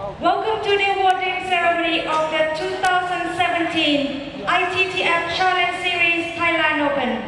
Welcome to the awarding ceremony of the 2017 ITTF Challenge Series Thailand Open.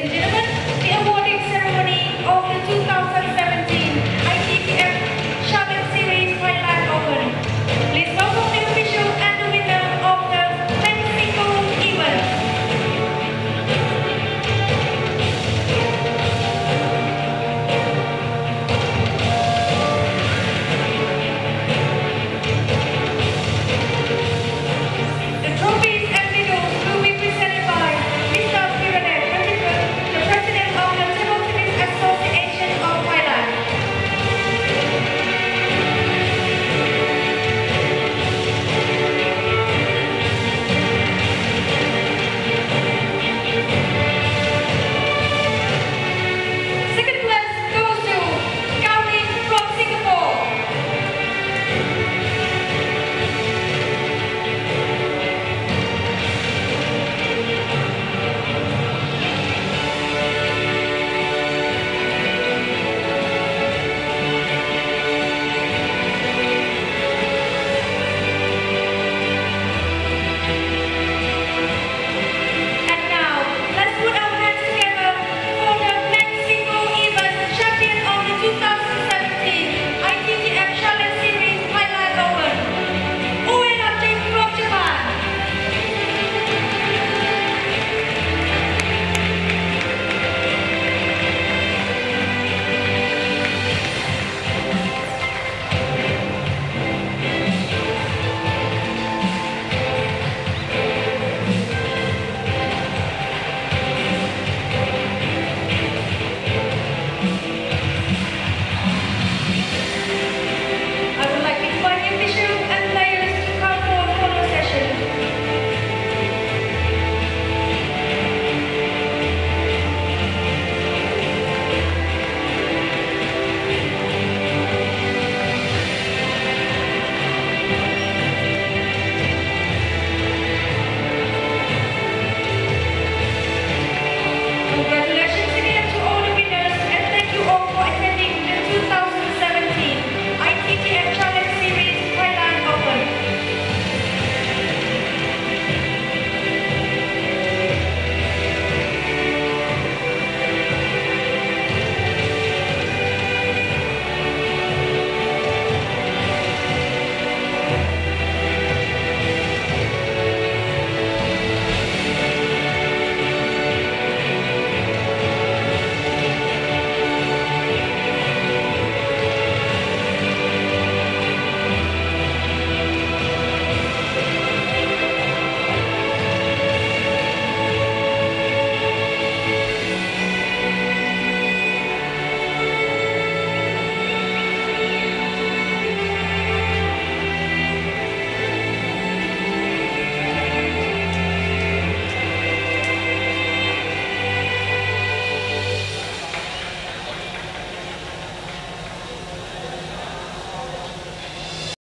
Thank you.